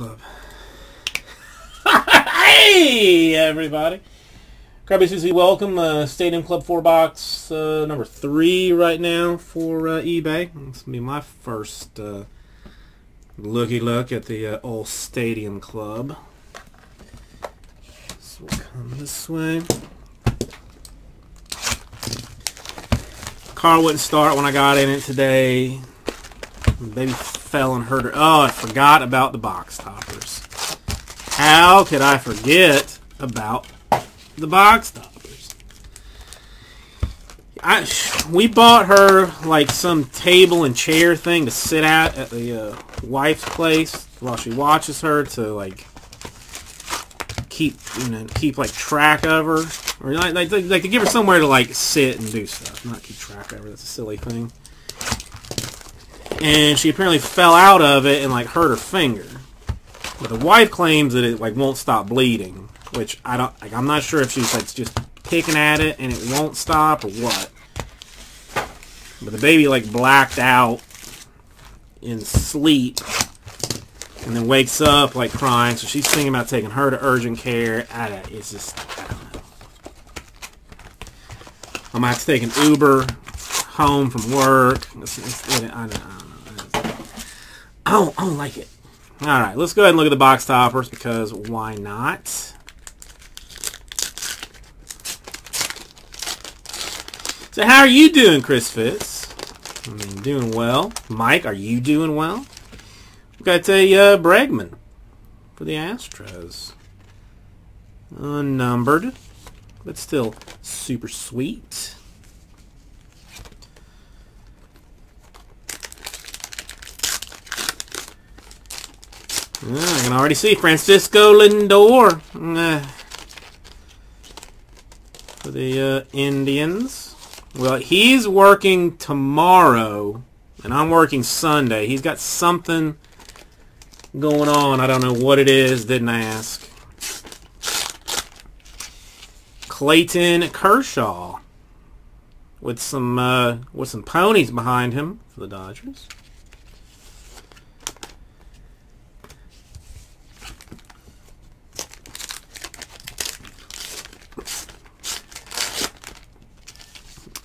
Club. hey, everybody. Krabby Susie, welcome. Uh, Stadium Club 4 box uh, number 3 right now for uh, eBay. This will be my first uh, looky look at the uh, old Stadium Club. Will come this way. Car wouldn't start when I got in it today. Baby fell and hurt her. Oh, I forgot about the box toppers. How could I forget about the box toppers? I we bought her like some table and chair thing to sit at at the uh, wife's place while she watches her to like keep you know keep like track of her or like like, like to give her somewhere to like sit and do stuff, not keep track of her. That's a silly thing and she apparently fell out of it and like hurt her finger. But the wife claims that it like won't stop bleeding, which I don't. Like, I'm not sure if she's like just picking at it and it won't stop or what. But the baby like blacked out in sleep and then wakes up like crying. So she's thinking about taking her to urgent care. I don't, it's just I don't know. I'm gonna have to take an Uber home from work. It's, it's, it, I don't, I don't I don't, I don't like it. All right, let's go ahead and look at the box toppers because why not? So how are you doing, Chris Fitz? I mean, doing well. Mike, are you doing well? We got a uh, Bregman for the Astros. Unnumbered, but still super sweet. I can already see Francisco Lindor uh, for the uh, Indians. Well, he's working tomorrow, and I'm working Sunday. He's got something going on. I don't know what it is. Didn't ask. Clayton Kershaw with some uh, with some ponies behind him for the Dodgers.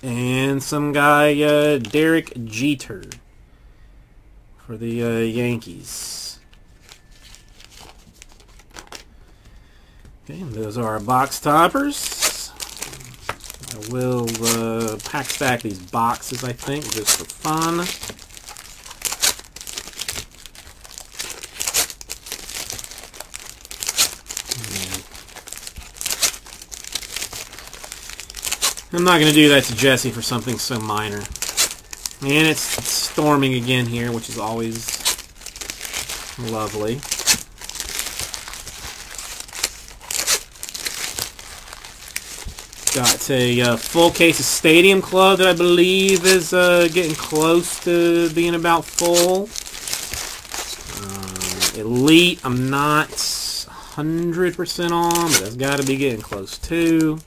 And some guy, uh, Derek Jeter for the uh, Yankees. Okay, those are our box toppers. I will uh, pack stack these boxes, I think, just for fun. I'm not going to do that to Jesse for something so minor. And it's storming again here, which is always lovely. Got a uh, full case of Stadium Club that I believe is uh, getting close to being about full. Uh, Elite, I'm not 100% on, but that's got to be getting close too.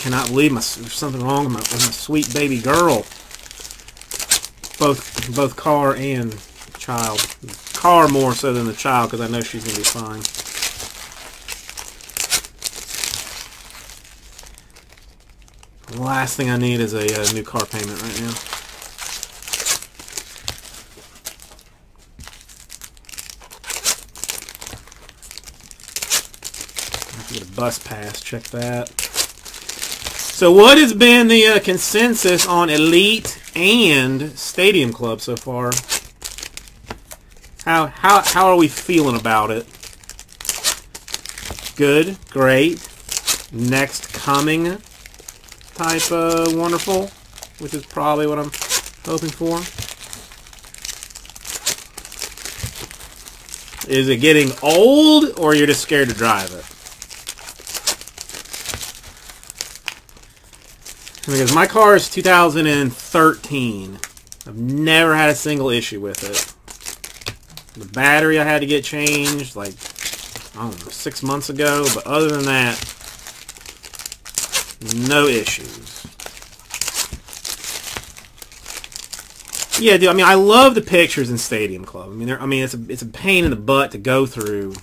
Cannot believe my, there's something wrong with my, with my sweet baby girl. Both both car and child. Car more so than the child because I know she's going to be fine. The last thing I need is a, a new car payment right now. get a bus pass. Check that. So what has been the uh, consensus on Elite and Stadium Club so far? How how how are we feeling about it? Good, great, next coming type of wonderful, which is probably what I'm hoping for. Is it getting old or you're just scared to drive it? Because my car is 2013. I've never had a single issue with it. The battery I had to get changed like, I don't know, six months ago. But other than that, no issues. Yeah, dude. I mean, I love the pictures in Stadium Club. I mean, I mean, it's a it's a pain in the butt to go through,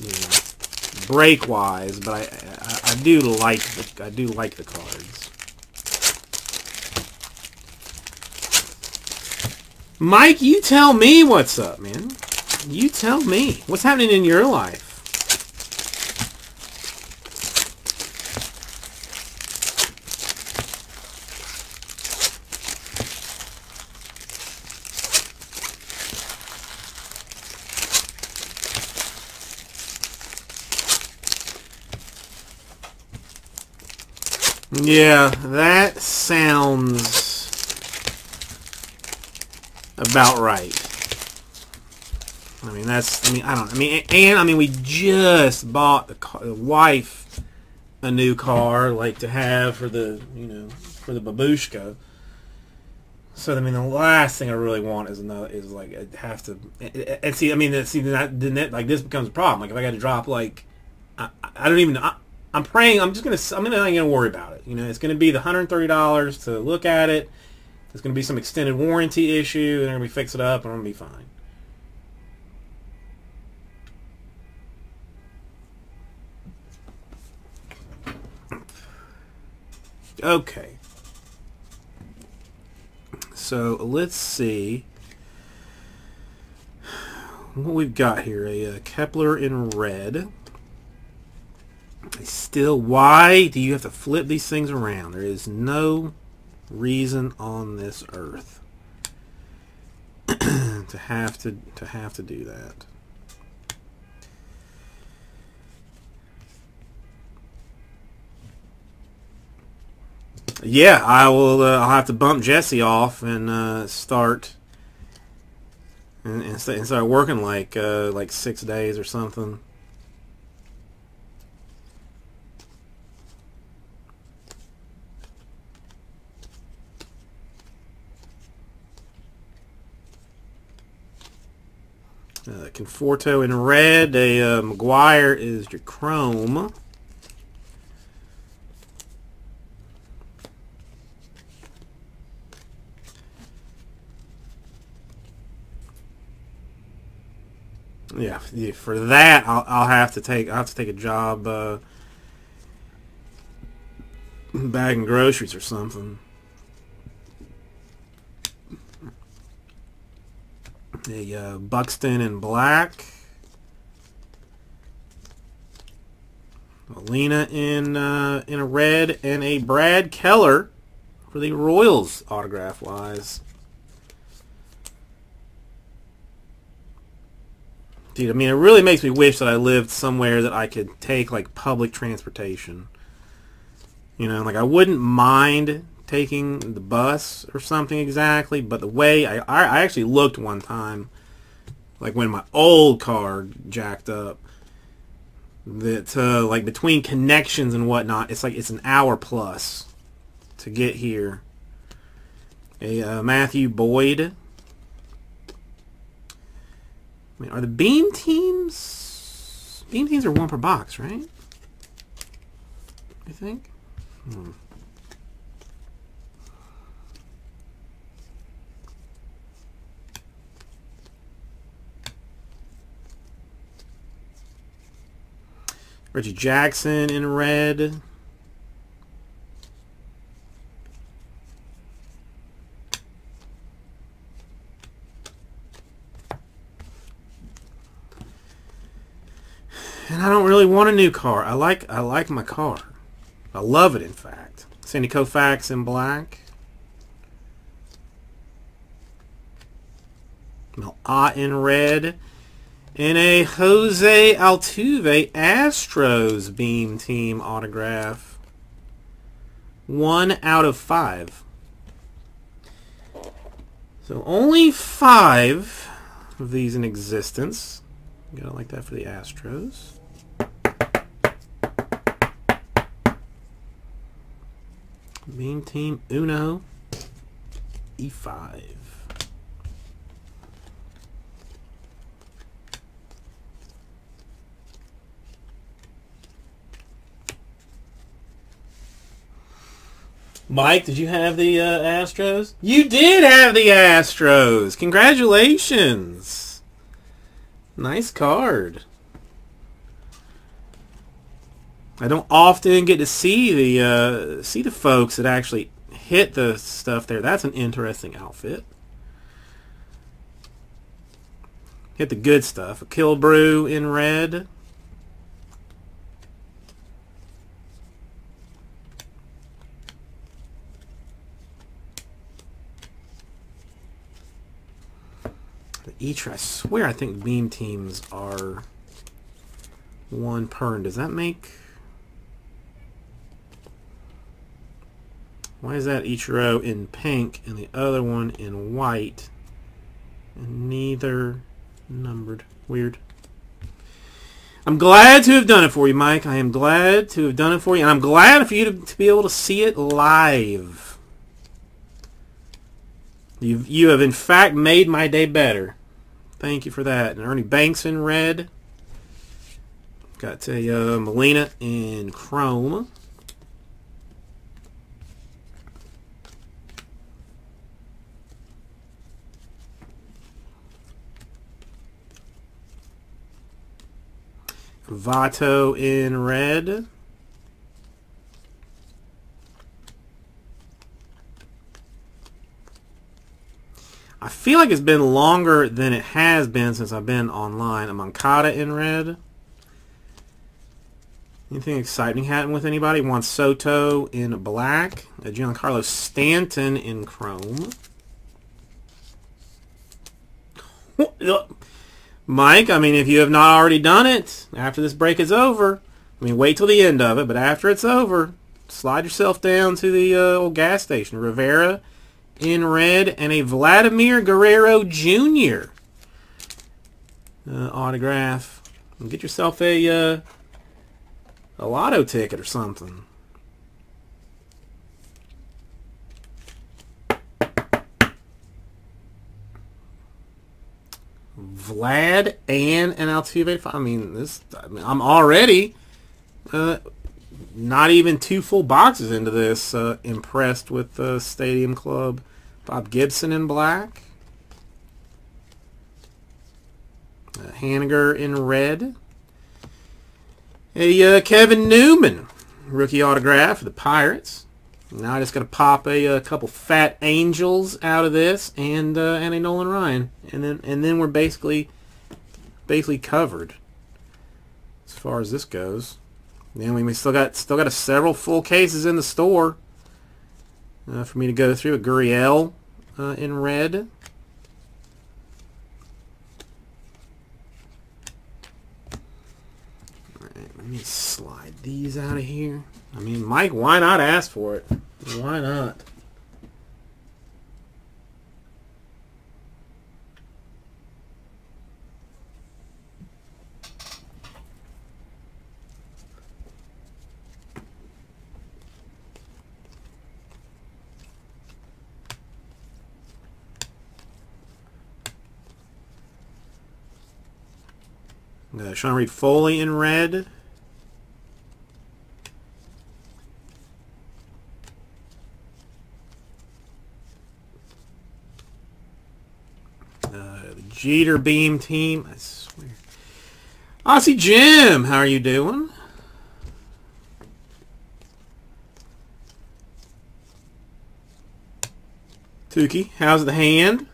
you know, break wise, but I, I I do like the I do like the cards. Mike, you tell me what's up, man. You tell me what's happening in your life. Yeah, that sounds about right. I mean, that's, I mean, I don't, I mean, and, I mean, we just bought the, car, the wife a new car, like, to have for the, you know, for the babushka. So, I mean, the last thing I really want is another, is, like, I have to, and see, I mean, see, then, that, like, this becomes a problem. Like, if I got to drop, like, I, I don't even, I, I'm praying. I'm just gonna. I'm not gonna worry about it. You know, it's gonna be the hundred thirty dollars to look at it. There's gonna be some extended warranty issue, and they're gonna be fix it up, and I'm gonna be fine. Okay. So let's see what we've got here. A, a uh, Kepler in red. Still, why do you have to flip these things around? There is no reason on this earth to have to to have to do that. Yeah, I will. Uh, I'll have to bump Jesse off and uh, start and, and, start working like uh, like six days or something. Uh, Conforto in red. A uh, McGwire is your chrome. Yeah, yeah for that I'll, I'll, have to take I'll have to take a job uh, bagging groceries or something. A uh, Buxton in black. Molina in uh, in a red and a Brad Keller for the Royals autograph wise. Dude, I mean, it really makes me wish that I lived somewhere that I could take like public transportation. You know, like I wouldn't mind taking the bus or something exactly, but the way I, I actually looked one time, like when my old car jacked up, that uh, like between connections and whatnot, it's like it's an hour plus to get here. A uh, Matthew Boyd. I mean, are the beam teams? Beam teams are one per box, right? I think. Hmm. Reggie Jackson in red. And I don't really want a new car. I like I like my car. I love it in fact. Sandy Koufax in black. Mel Ott in red. In a Jose Altuve Astros Beam Team autograph. One out of five. So only five of these in existence. Gotta like that for the Astros. Beam Team Uno E5. Mike, did you have the uh, Astros? You did have the Astros. Congratulations. Nice card. I don't often get to see the uh, see the folks that actually hit the stuff there. That's an interesting outfit. Hit the good stuff. A Killebrew in red. Each, I swear I think beam teams are one per. Does that make... Why is that each row in pink and the other one in white? And neither numbered. Weird. I'm glad to have done it for you, Mike. I am glad to have done it for you. And I'm glad for you to, to be able to see it live. You've, you have, in fact, made my day better. Thank you for that. And Ernie Banks in red. Got a uh, Molina in chrome. Votto in red. Feel like it's been longer than it has been since I've been online. A Moncada in red. Anything exciting happen with anybody? Juan Soto in black. A Giancarlo Stanton in chrome. Mike, I mean, if you have not already done it, after this break is over, I mean, wait till the end of it, but after it's over, slide yourself down to the uh, old gas station. Rivera in red and a Vladimir Guerrero Jr. Uh, autograph. Get yourself a uh, a lotto ticket or something. Vlad and an Altuve. I mean, this. I mean, I'm already uh, not even two full boxes into this. Uh, impressed with the Stadium Club. Bob Gibson in black. Uh, Haniger in red. A uh, Kevin Newman rookie autograph for the Pirates. Now I just got to pop a, a, uh, couple fat angels out of this and uh, and a Nolan Ryan, and then and then we're basically basically covered as far as this goes. Then we still got still got a several full cases in the store uh, for me to go through. A Gurriel uh, in red. Let me slide these out of here. I mean, Mike, why not ask for it? Why not? Uh, Sean Reid Foley in red. Uh, Jeter Beam team. I swear. Aussie Jim, how are you doing? Tukey, how's the hand?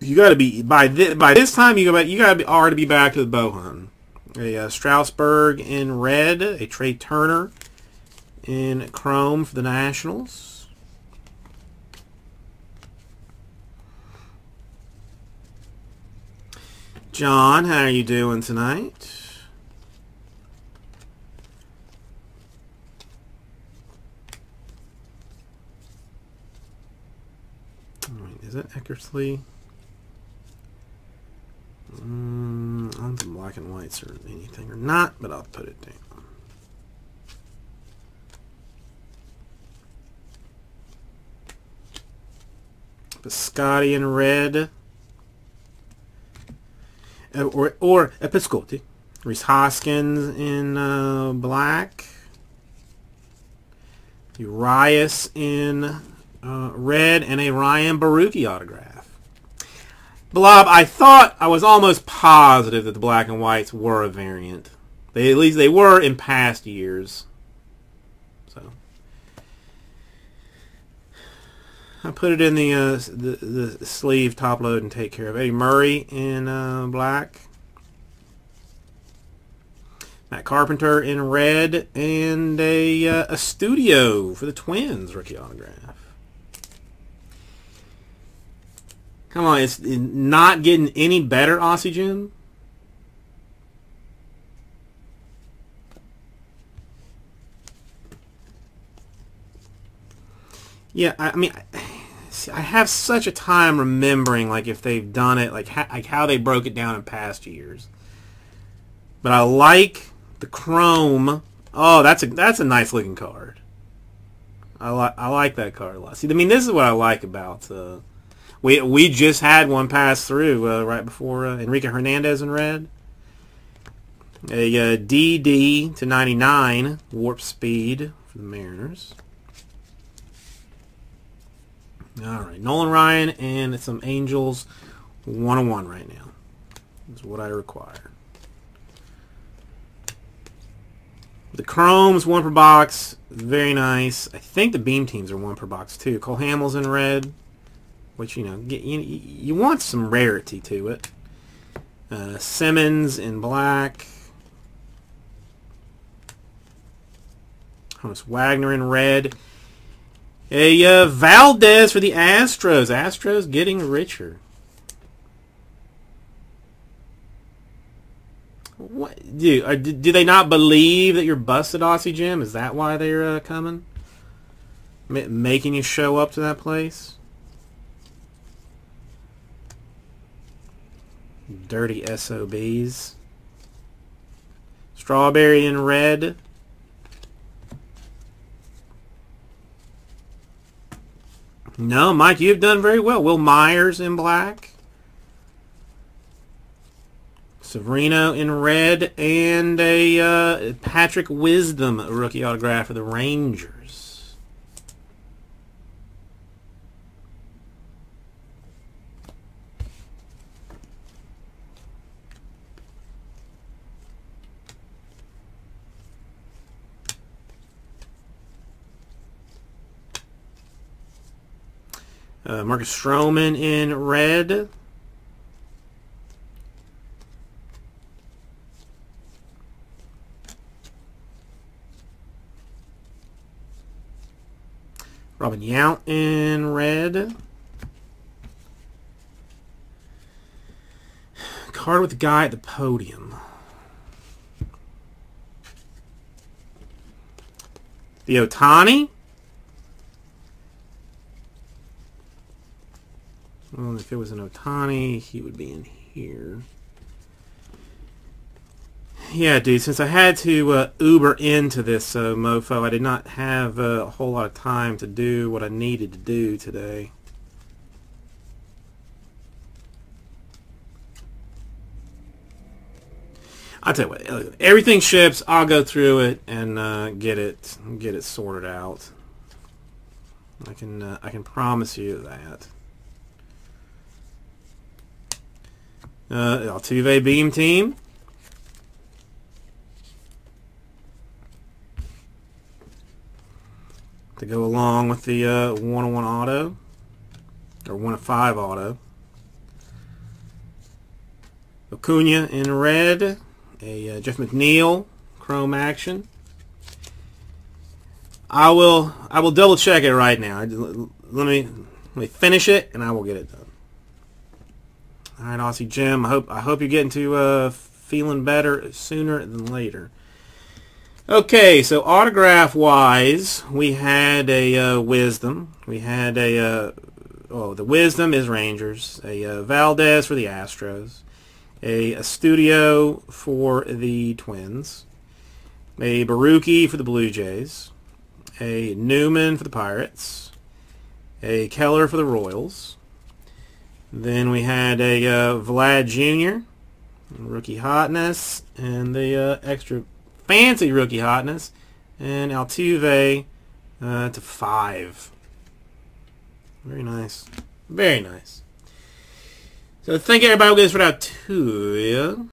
You got to be by this by this time you got you got to be already be back to the bow hunt. A uh, Strasburg in red, a Trea Turner in chrome for the Nationals. John, how are you doing tonight? Is it Eckersley? Mm, I don't think or anything or not, but I'll put it down. Piscotti in red. Uh, or, or Episcotti. Rhys Hoskins in uh, black. Urias in uh, red, and a Ryan Borucki autograph. Blob, I thought, I was almost positive that the black and whites were a variant. They, at least they were in past years. So I put it in the, uh, the, the sleeve top load and take care of Eddie Murray in uh, black. Matt Carpenter in red, and a, uh, Astudillo for the Twins rookie autograph. Come on, it's not getting any better, Jim. Yeah, I, I mean, I, I have such a time remembering like if they've done it, like, like how they broke it down in past years. But I like the chrome. Oh, that's a that's a nice looking card. I like I like that card a lot. See, I mean, this is what I like about. Uh, we we just had one pass through uh, right before uh, Enrique Hernandez in red. A DD uh, to 99 warp speed for the Mariners. All right, Nolan Ryan and some Angels 101 right now. Is what I require. The Chrome's one per box. Very nice. I think the Beam teams are one per box too. Cole Hamels in red, which you know get, you, you want some rarity to it. Uh, Simmons in black. Thomas Wagner in red. A uh, Valdez for the Astros. Astros getting richer. What do uh, do they not believe that you're busted, Aussie Jim? Is that why they're uh, coming, M making you show up to that place? Dirty SOBs. Strawberry in red. No, Mike, you've done very well. Wil Myers in black. Severino in red, and a uh, Patrick Wisdom rookie autograph for the Rangers. Uh, Marcus Stroman in red. Robin Yount in red. Card with the guy at the podium. The Ohtani. Well, if it was an Ohtani, he would be in here. Yeah, dude, since I had to uh, Uber into this uh, mofo, I did not have uh, a whole lot of time to do what I needed to do today. I'll tell you what, everything ships, I'll go through it and uh, get it get it sorted out. I can uh, I can promise you that. Uh, Altuve Beam Team. to go along with the uh, 101 auto or 105 auto. Acuna in red, a uh, Jeff McNeil chrome action. I will I will double check it right now. Let me let me finish it and I will get it done. All right, Aussie Jim. I hope I hope you're getting to uh, feeling better sooner than later. Okay, so autograph-wise, we had a uh, Wisdom. We had a, uh, oh, the Wisdom is Rangers. A uh, Valdez for the Astros. A, Astudillo for the Twins. A Borucki for the Blue Jays. A Newman for the Pirates. A Keller for the Royals. Then we had a uh, Vlad Jr., rookie hotness, and the uh, extra fancy rookie hotness, and Altuve Uh, to five. Very nice. Very nice. So thank everybody out to you.